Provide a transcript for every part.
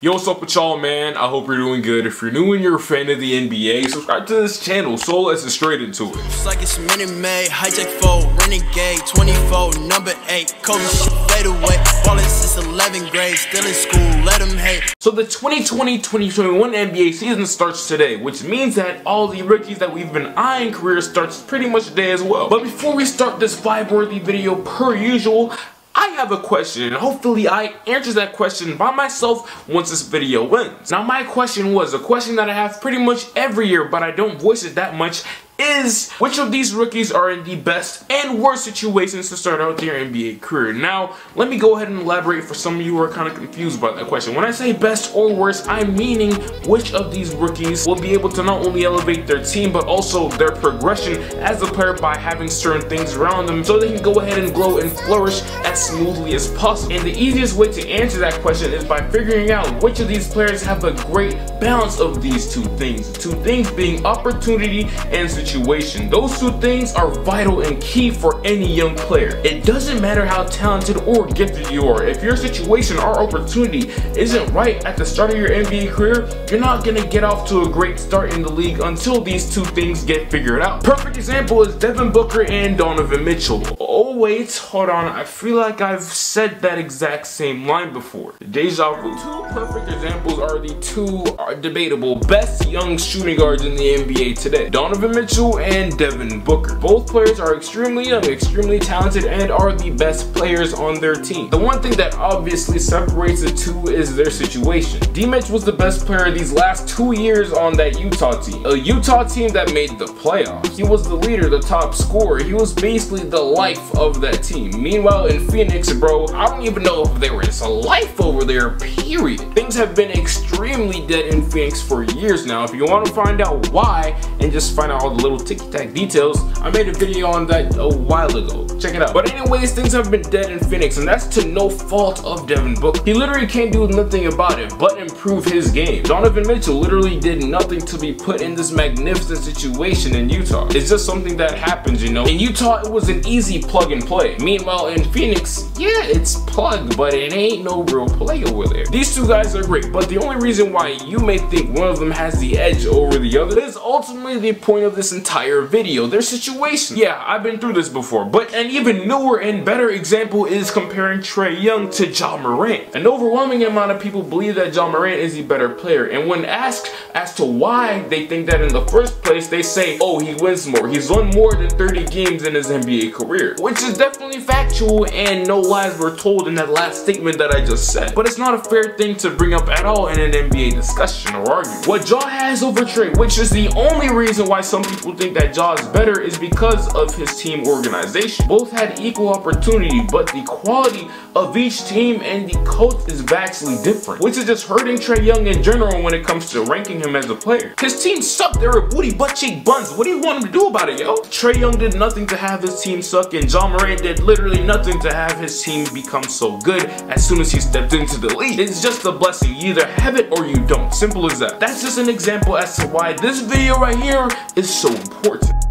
Yo, what's up with y'all, man? I hope you're doing good. If you're new and you're a fan of the NBA, subscribe to this channel, so let's get straight into it. It's like it's Minute Maid, hijack fold, renegade, 24, number 8, Kobe shit fade away, ballin' since 11th grade, still in school, let them hate. So the 2020-2021 NBA season starts today, which means that all the rookies that we've been eyeing career starts pretty much today as well. But before we start this vibe-worthy video per usual, I have a question and hopefully I answer that question by myself once this video ends. Now my question was a question that I have pretty much every year but I don't voice it that much is which of these rookies are in the best and worst situations to start out their NBA career. Now, let me go ahead and elaborate for some of you who are kind of confused about that question. When I say best or worst, I'm meaning which of these rookies will be able to not only elevate their team, but also their progression as a player by having certain things around them so they can go ahead and grow and flourish as smoothly as possible. And the easiest way to answer that question is by figuring out which of these players have a great balance of these two things. Two things being opportunity and situation situation. Those two things are vital and key for any young player. It doesn't matter how talented or gifted you are. If your situation or opportunity isn't right at the start of your NBA career, you're not gonna get off to a great start in the league until these two things get figured out. Perfect example is Devin Booker and Donovan Mitchell. Oh wait, hold on. I feel like I've said that exact same line before. Deja vu. Two perfect examples are the two debatable best young shooting guards in the NBA today. Donovan Mitchell Mitchell and Devin Booker. Both players are extremely young, extremely talented, and are the best players on their team. The one thing that obviously separates the two is their situation. D-Mitch was the best player these last two years on that Utah team. A Utah team that made the playoffs. He was the leader, the top scorer. He was basically the life of that team. Meanwhile, in Phoenix, bro, I don't even know if there is a life over there, period. Things have been extremely dead in Phoenix for years now. If you want to find out why and just find out all the little ticky-tack details, I made a video on that a while ago. Check it out. But anyways, things have been dead in Phoenix, and that's to no fault of Devin Booker. He literally can't do nothing about it but improve his game. Donovan Mitchell literally did nothing to be put in this magnificent situation in Utah. It's just something that happens, you know. In Utah, it was an easy plug and play. Meanwhile, in Phoenix, yeah, it's plug, but it ain't no real play over there. These two guys are great, but the only reason why you may think one of them has the edge over the other is ultimately the point of this entire video, their situation. Yeah, I've been through this before, but an even newer and better example is comparing Trae Young to Ja Morant. An overwhelming amount of people believe that Ja Morant is the better player, and when asked as to why they think that in the first place, they say, oh, he wins more. He's won more than 30 games in his NBA career, which is definitely factual and no lies were told in that last statement that I just said. But it's not a fair thing to bring up at all in an NBA discussion or argue. What Ja has over Trey, which is the only reason why some people think that Ja is better is because of his team organization. Both had equal opportunity, but the quality of each team and the coach is vastly different, which is just hurting Trae Young in general when it comes to ranking him as a player. His team sucked, they were booty butt cheek buns. What do you want him to do about it, yo? Trae Young did nothing to have his team suck, and Ja Morant did literally nothing to have his team become so good as soon as he stepped into the league. It's just a blessing. You either have it or you don't. Simple as that. That's just an example as to why this video right here is so important.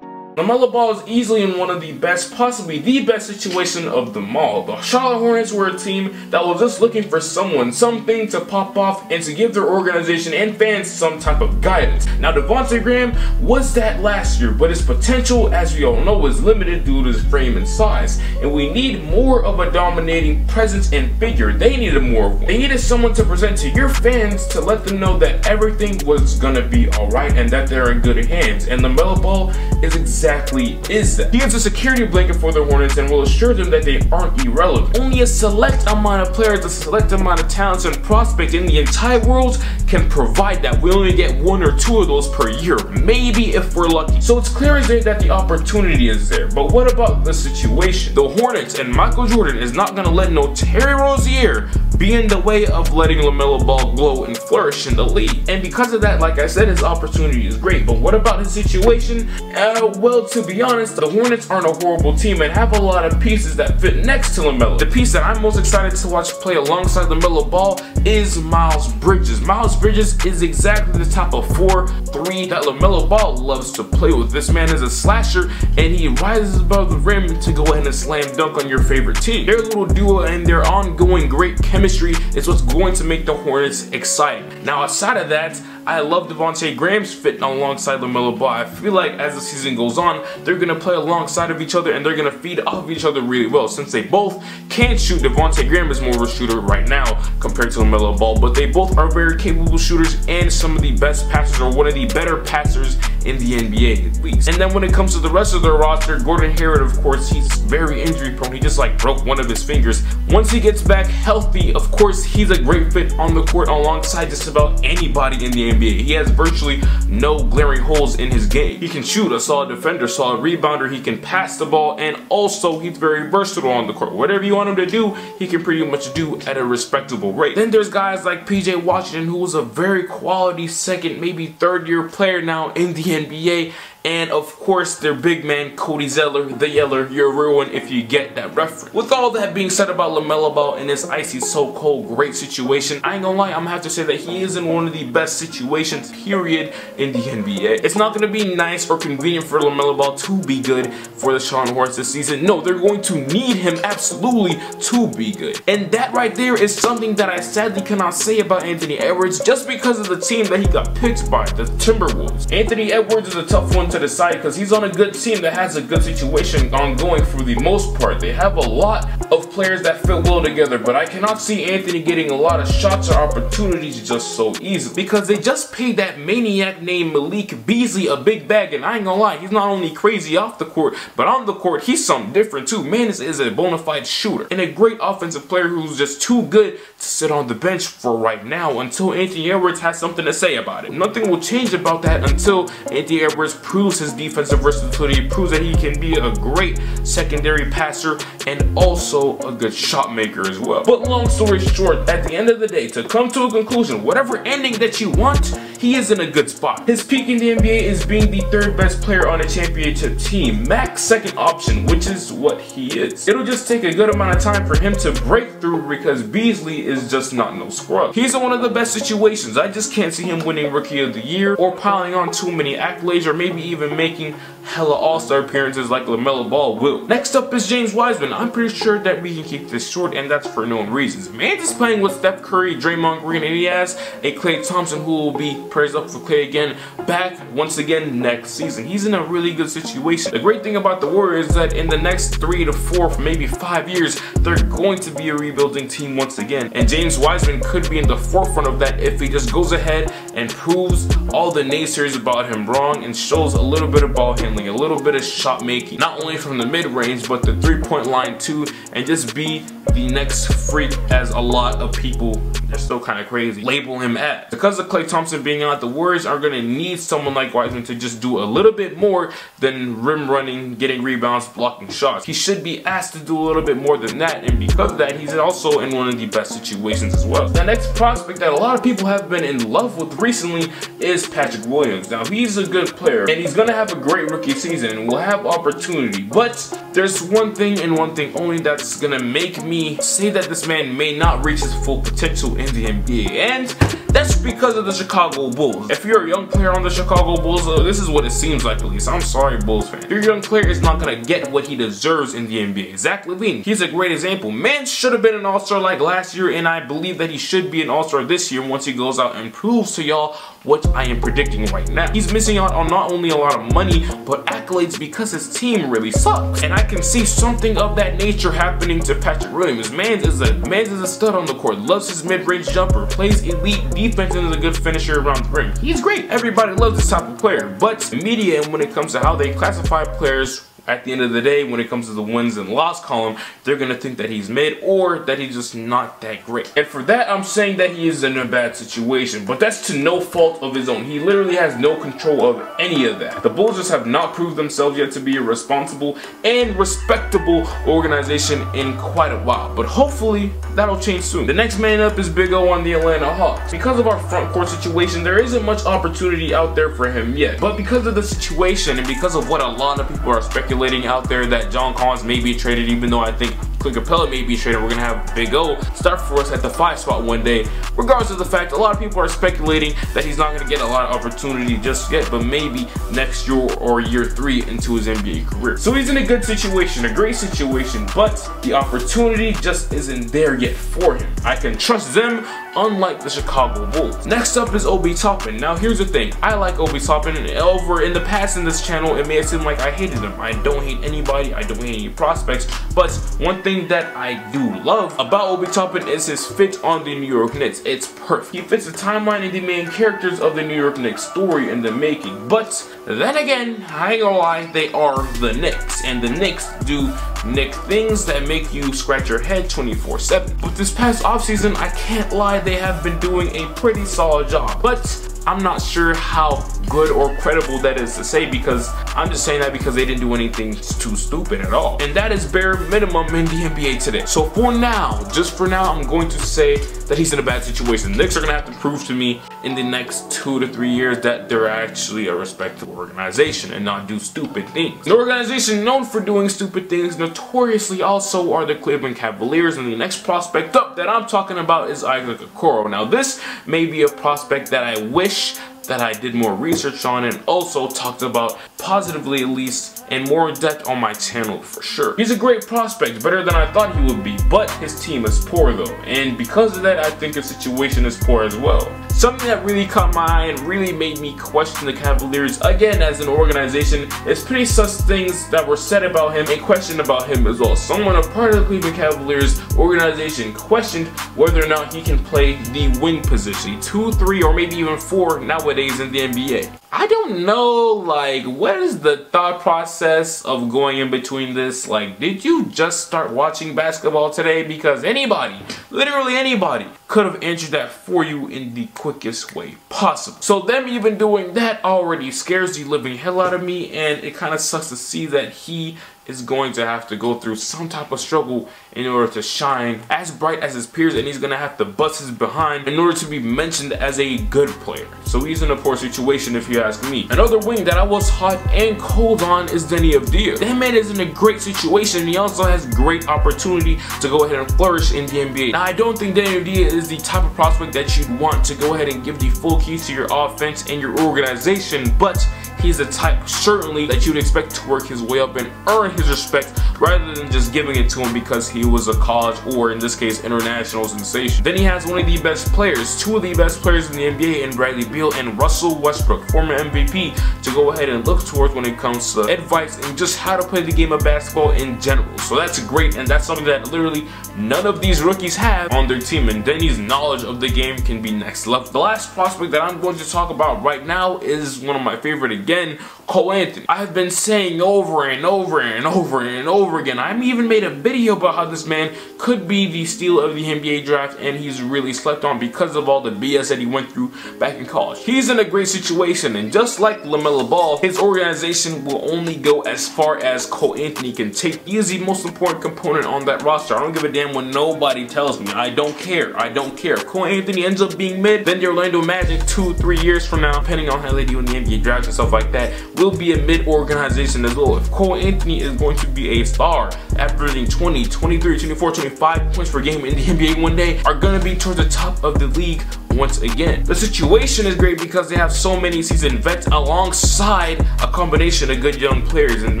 LaMelo Ball is easily in one of the best, possibly the best situation of them all. The Charlotte Hornets were a team that was just looking for someone, something to pop off and to give their organization and fans some type of guidance. Now Devonte Graham was that last year, but his potential, as we all know, was limited due to his frame and size. And we need more of a dominating presence and figure. They needed more. They needed someone to present to your fans to let them know that everything was gonna be alright and that they're in good hands. And LaMelo Ball is exactly exactly is that? He is a security blanket for the Hornets and will assure them that they aren't irrelevant. Only a select amount of players, a select amount of talents and prospects in the entire world can provide that. We only get one or two of those per year, maybe if we're lucky. So it's clear as day that the opportunity is there. But what about the situation? The Hornets and Michael Jordan is not gonna let no Terry Rozier be in the way of letting LaMelo Ball glow and flourish in the league. And because of that, like I said, his opportunity is great. But what about his situation? Uh, well, to be honest, the Hornets aren't a horrible team and have a lot of pieces that fit next to LaMelo. The piece that I'm most excited to watch play alongside LaMelo Ball is Miles Bridges. Miles Bridges is exactly the type of 4-3 that LaMelo Ball loves to play with. This man is a slasher and he rises above the rim to go ahead and slam dunk on your favorite team. Their little duo and their ongoing great chemistry is what's going to make the Hornets exciting. Now outside of that, I love Devonte Graham's fit alongside LaMelo Ball. I feel like as the season goes on, they're going to play alongside of each other and they're going to feed off of each other really well since they both can shoot. Devonte Graham is more of a shooter right now compared to LaMelo Ball, but they both are very capable shooters and some of the best passers or one of the better passers in the NBA at least. And then when it comes to the rest of their roster, Gordon Hayward, of course, he's very injury prone. He just like broke one of his fingers. Once he gets back healthy, of course, he's a great fit on the court alongside just about anybody in the NBA. He has virtually no glaring holes in his game. He can shoot, a solid defender, solid rebounder, he can pass the ball, and also he's very versatile on the court. Whatever you want him to do, he can pretty much do at a respectable rate. Then there's guys like PJ Washington, who was a very quality second, maybe third year player now in the NBA and of course their big man Cody Zeller, the Yeller, you're ruined if you get that reference. With all that being said about LaMelo Ball in this icy so cold great situation, I ain't gonna lie, I'm gonna have to say that he is in one of the best situations period in the NBA. It's not gonna be nice or convenient for LaMelo Ball to be good for the Charlotte Hornets this season. No, they're going to need him absolutely to be good. And that right there is something that I sadly cannot say about Anthony Edwards just because of the team that he got picked by, the Timberwolves. Anthony Edwards is a tough one to decide because he's on a good team that has a good situation ongoing for the most part. They have a lot of players that fit well together, but I cannot see Anthony getting a lot of shots or opportunities just so easy because they just paid that maniac named Malik Beasley a big bag, and I ain't gonna lie, he's not only crazy off the court, but on the court, he's something different too. Man is, is a bona fide shooter and a great offensive player who's just too good to sit on the bench for right now until Anthony Edwards has something to say about it. Nothing will change about that until Anthony Edwards proves his defensive versatility, proves that he can be a great secondary passer and also a good shot maker as well. But long story short, at the end of the day, to come to a conclusion, whatever ending that you want, he is in a good spot. His peak in the NBA is being the third best player on a championship team, max second option, which is what he is. It'll just take a good amount of time for him to break through because Beasley is just not no scrub. He's in one of the best situations. I just can't see him winning Rookie of the Year or piling on too many accolades or maybe even making hella all-star appearances like LaMelo Ball will. Next up is James Wiseman. I'm pretty sure that we can keep this short and that's for known reasons. Man is playing with Steph Curry, Draymond Green, and he has a Klay Thompson who will be praised up for Klay again back once again next season. He's in a really good situation. The great thing about the Warriors is that in the next three to four, maybe five years, they're going to be a rebuilding team once again. And James Wiseman could be in the forefront of that if he just goes ahead and proves all the naysayers about him wrong and shows a little bit of ball handling, a little bit of shot making, not only from the mid-range, but the three-point line too, and just be the next freak as a lot of people they're still kind of crazy label him as. Because of Klay Thompson being out, the Warriors are going to need someone like Wiseman to just do a little bit more than rim running, getting rebounds, blocking shots. He should be asked to do a little bit more than that, and because of that, he's also in one of the best situations as well. The next prospect that a lot of people have been in love with recently is Patrick Williams. Now, he's a good player, and he's going to have a great rookie season, and will have opportunity, but there's one thing and one thing only that's going to make me say that this man may not reach his full potential in the NBA, and that's because of the Chicago Bulls. If you're a young player on the Chicago Bulls, uh, this is what it seems like at least. I'm sorry, Bulls fan. Your young player is not gonna get what he deserves in the NBA. Zach LaVine, he's a great example. Man should have been an All-Star like last year, and I believe that he should be an All-Star this year once he goes out and proves to y'all what I am predicting right now. He's missing out on not only a lot of money, but accolades because his team really sucks. And I can see something of that nature happening to Patrick Williams. Mans is a Mans is a stud on the court, loves his mid-range jumper, plays elite defense and is a good finisher around the rim. He's great. Everybody loves this type of player. But media and when it comes to how they classify players at the end of the day, when it comes to the wins and loss column, they're going to think that he's mid or that he's just not that great. And for that, I'm saying that he is in a bad situation, but that's to no fault of his own. He literally has no control of any of that. The Bulls just have not proved themselves yet to be a responsible and respectable organization in quite a while, but hopefully that'll change soon. The next man up is Big O on the Atlanta Hawks. Because of our front court situation, there isn't much opportunity out there for him yet, but because of the situation and because of what a lot of people are speculating speculating out there that John Collins may be traded, even though I think Clint Capela may be traded. We're gonna have Big O start for us at the five spot one day. Regardless of the fact, a lot of people are speculating that he's not gonna get a lot of opportunity just yet, but maybe next year or year three into his NBA career. So he's in a good situation, a great situation, but the opportunity just isn't there yet for him. I can trust them unlike the Chicago Bulls. Next up is Obi Toppin. Now here's the thing, I like Obi Toppin. Over in the past in this channel, it may have seemed like I hated him. I don't hate anybody, I don't hate any prospects, but one thing that I do love about Obi Toppin is his fit on the New York Knicks. It's perfect. He fits the timeline and the main characters of the New York Knicks story in the making, but then again, I ain't gonna lie, they are the Knicks, and the Knicks do Knick things that make you scratch your head 24-7. But this past offseason, I can't lie, they have been doing a pretty solid job. But I'm not sure how good or credible that is to say because I'm just saying that because they didn't do anything too stupid at all. And that is bare minimum in the NBA today. So for now, just for now, I'm going to say that he's in a bad situation. Knicks are going to have to prove to me in the next two to three years that they're actually a respectable organization and not do stupid things. An organization known for doing stupid things notoriously also are the Cleveland Cavaliers and the next prospect up that I'm talking about is Isaac Okoro. Now this may be a prospect that I wish that I did more research on and also talked about positively at least and more in depth on my channel for sure. He's a great prospect, better than I thought he would be, but his team is poor though, and because of that I think his situation is poor as well. Something that really caught my eye and really made me question the Cavaliers again as an organization is pretty sus things that were said about him and questioned about him as well. Someone a part of the Cleveland Cavaliers organization questioned whether or not he can play the wing position, 2, 3, or maybe even 4 nowadays in the NBA. I don't know, like, what is the thought process of going in between this? Like, did you just start watching basketball today? Because anybody, literally anybody, could have answered that for you in the quickest way possible. So them even doing that already scares the living hell out of me, and it kind of sucks to see that he is going to have to go through some type of struggle in order to shine as bright as his peers and he's going to have to bust his behind in order to be mentioned as a good player. So he's in a poor situation if you ask me. Another wing that I was hot and cold on is Deni Avdija. That man is in a great situation he also has great opportunity to go ahead and flourish in the NBA. Now I don't think Deni Avdija is the type of prospect that you'd want to go ahead and give the full keys to your offense and your organization but he's the type certainly that you'd expect to work his way up and earn his respect rather than just giving it to him because he was a college or in this case international sensation. Then he has one of the best players, two of the best players in the NBA in Bradley Beal and Russell Westbrook, former MVP, to go ahead and look towards when it comes to advice and just how to play the game of basketball in general. So that's great and that's something that literally none of these rookies have on their team and Deni's knowledge of the game can be next level. The last prospect that I'm going to talk about right now is one of my favorite again, again Cole Anthony. I've been saying over and over and over and over again. I even made a video about how this man could be the steal of the NBA draft and he's really slept on because of all the BS that he went through back in college. He's in a great situation and just like LaMelo Ball, his organization will only go as far as Cole Anthony can take. He is the most important component on that roster. I don't give a damn what nobody tells me. I don't care. I don't care. If Cole Anthony ends up being mid, then the Orlando Magic two, three years from now, depending on how they do in the NBA draft and stuff like that, will be a mid organization as well. If Cole Anthony is going to be a star, averaging 20, 23, 24, 25 points per game in the NBA one day, are going to be towards the top of the league once again. The situation is great because they have so many seasoned vets alongside a combination of good young players. And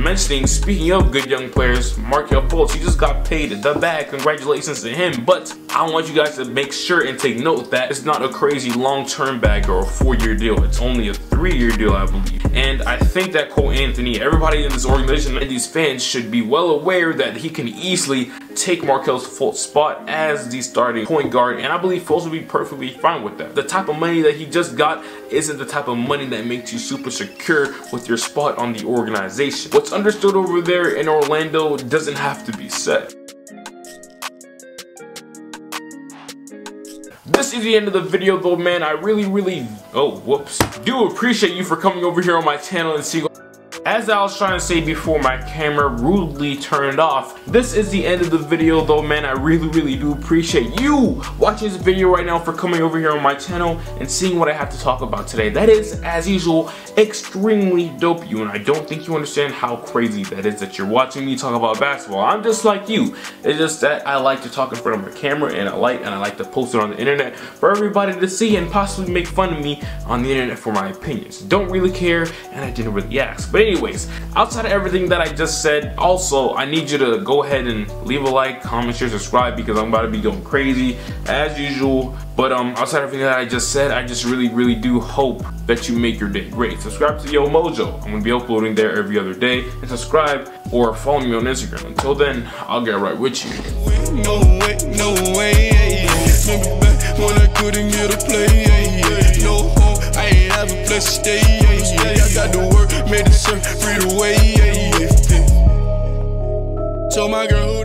mentioning, speaking of good young players, Markelle Fultz, he just got paid the bag. Congratulations to him. But I want you guys to make sure and take note that it's not a crazy long-term bag or a four-year deal. It's only a three-year deal, I believe. And I think that Cole Anthony, everybody in this organization and these fans should be well aware that he can easily take Markelle Fultz spot as the starting point guard, and I believe Fultz will be perfectly fine with that. The type of money that he just got isn't the type of money that makes you super secure with your spot on the organization. What's understood over there in Orlando doesn't have to be said. This is the end of the video though, man. I really, really, oh, whoops. Do appreciate you for coming over here on my channel and seeing as I was trying to say before my camera rudely turned off, this is the end of the video though man, I really really do appreciate you watching this video right now for coming over here on my channel and seeing what I have to talk about today. That is, as usual, extremely dope you and I don't think you understand how crazy that is that you're watching me talk about basketball. I'm just like you. It's just that I like to talk in front of my camera and I like and I like to post it on the internet for everybody to see and possibly make fun of me on the internet for my opinions. Don't really care and I didn't really ask. But anyway, anyways, outside of everything that I just said, also, I need you to go ahead and leave a like, comment, share, subscribe because I'm about to be going crazy as usual. But um, outside of everything that I just said, I just really, really do hope that you make your day great. Subscribe to Yo Mojo. I'm gonna be uploading there every other day. And subscribe or follow me on Instagram. Until then, I'll get right with you. No way, no way, Remember back a play, No home, I stay, got to work, made the surf, free the way, Told my girl who